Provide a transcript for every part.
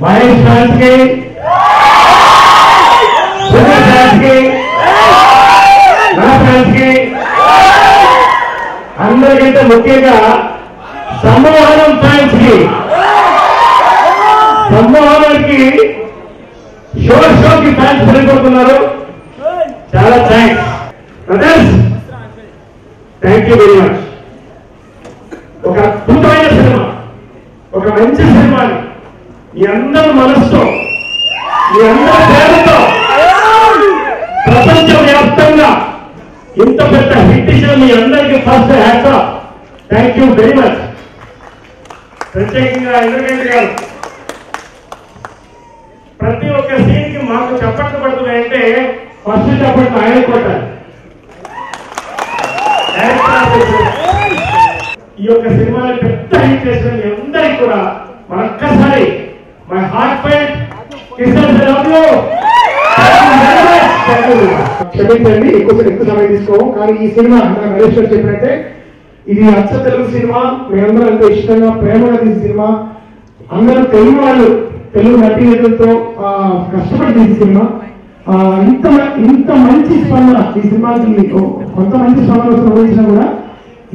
ఫ్యాన్స్కి సూపర్ ఫ్యాన్స్కి నా కి అందరికంటే ముఖ్యంగా సమ్మోహనం ఫ్యాన్స్కి సమ్మోహనానికి షో షోకి ఫ్యాన్స్ సరిపోతున్నారు చాలా thanks brothers thank you very much ఒక అద్భుతమైన సినిమా. ఒక మంచి సినిమాని మీ అందరి మనసుతో మీ అందరి పేరుతో ప్రపంచ వ్యాప్తంగా ఇంత పెద్ద హిట్ ఇచ్చిన మీ అందరికీ first hats thank you very much ప్రత్యేకంగా ఎందుకంటే గారు ప్రతి ఒక్క సీన్కి మాకు చప్పట్లు పడుతున్నాయంటే ఫస్ట్ చప్పట్లు ఆయన కొట్టాలి. ఈ యొక్క సినిమాని పెద్ద హిట్ చేసిన మీ అందరికీ కూడా మరొక్కసారి my heartfelt Kishan love you క్షమించండి ఎక్కువ ఎక్కువ సమయం తీసుకోము. కానీ ఈ సినిమా మన నరేష్ గారు చెప్పినట్టే ఇది అచ్చ తెలుగు సినిమా. మేమందరం అంత ఇష్టంగా ప్రేమగా తీసిన సినిమా. అందరూ తెలుగు వాళ్ళు తెలుగు నటీనటులతో కష్టపడి తీసిన సినిమా. ఇంత ఇంత మంచి స్పందన ఈ సినిమాకి మీకు కొంత మంచి స్పందన సంభవించినా కూడా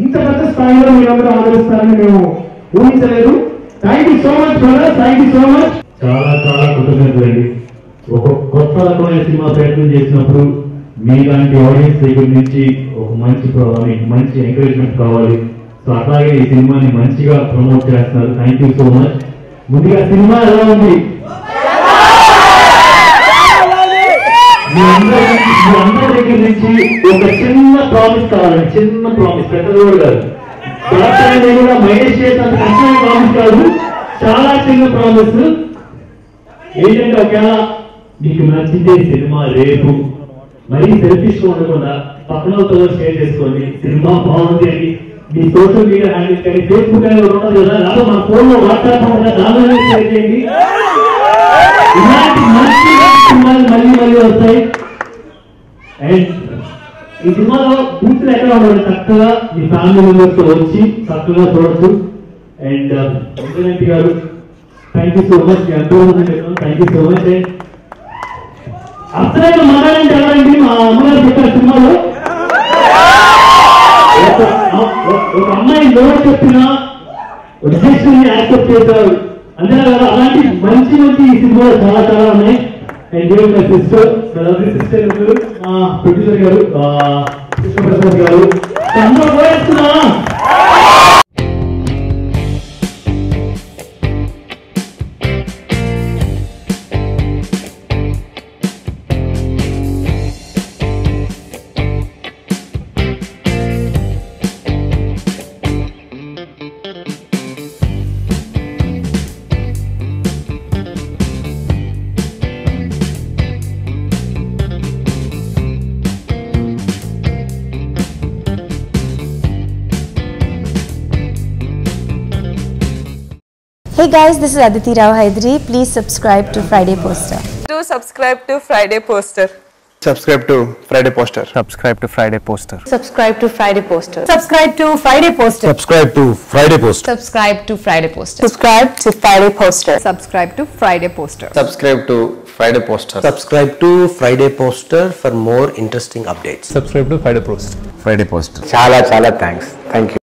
ఇంత పెద్ద స్థాయిలో మీరందరూ ఆదరిస్తారని మేము ఊహించలేదు. Thank you so much brother thank you so much చాలా చాలా కృతజ్ఞతలండి. ఒక కొత్త రకమైన సినిమా ప్రయత్నం చేసినప్పుడు మీలాంటి ఆడియన్స్ దగ్గర నుంచి ఒక మంచి మంచి ఎంకరేజ్మెంట్ కావాలి. సో అట్లాగే ఈ సినిమాని మంచిగా ప్రమోట్ చేస్తున్నారు. థ్యాంక్ యూ సో మచ్ ముందుగా సినిమా ఎలా ఉంది? అందరి దగ్గర నుంచి ఒక చిన్న ప్రామిస్ కావాలండి చిన్న ప్రామిస్ పెద్దది కూడా కాదు. డాక్టర్ అనేది కూడా మైనస్ చేసినంత కష్టమైన ప్రామిస్ కాదు చాలా చిన్న ప్రామిస్. ఏంటంటే ఒకవేళ మీకు నచ్చితే సినిమా రేపు. మరీ సెల్ఫిష్ ఉండకుండా పక్కన షేర్ చేసుకోండి. సినిమా బాగుంది అని మీ సోషల్ మీడియా హ్యాండిల్ కానీ ఫేస్బుక్ అనేది ఒకటి ఉంటుంది కదా లేదా మన ఫోన్లో వాట్సాప్ ఉంటుంది దానిలో షేర్ చేయండి. ఇలాంటి మంచి సినిమాలు మళ్ళీ మళ్ళీ వస్తాయి. అండ్ ఈ సినిమాలో బూతులు ఎక్కడ ఉండదు చక్కగా మీ ఫ్యామిలీ మెంబర్స్ వచ్చి చక్కగా చూడొచ్చు. And uh, Venkatareddy garu thank you so much ఎంతో thank you so much and అసలైన మగాడంటే ఎవరండి మా అమ్మగారు చెప్పారు సినిమాలో. ఒక అమ్మాయి నోట్ చెప్పిన రిజెక్షన్ యాక్సెప్ట్ చేశారు. అంతేనా కదా అలాంటి మంచి మంచి ఈ సినిమాలో చాలా చాలా ఉన్నాయి. And give my sister brother sister గారు మా ప్రొడ్యూసర్ గారు ఆ, కృష్ణప్రసాద్ గారు. అందరూ Hey guys, this is Aditi Rao Haidri. Please subscribe to Friday Poster. Do subscribe to Friday Poster. Subscribe to Friday Poster. Subscribe to Friday Poster. Subscribe to Friday Poster. Subscribe to Friday Poster. Subscribe to Friday Poster. Subscribe to Friday Poster. Subscribe to Friday Poster. Subscribe to Friday Poster. Subscribe to Friday Poster. Subscribe to Friday Poster for more interesting updates. Subscribe to Friday Poster. Friday Poster. Chala chala thanks. Thank you.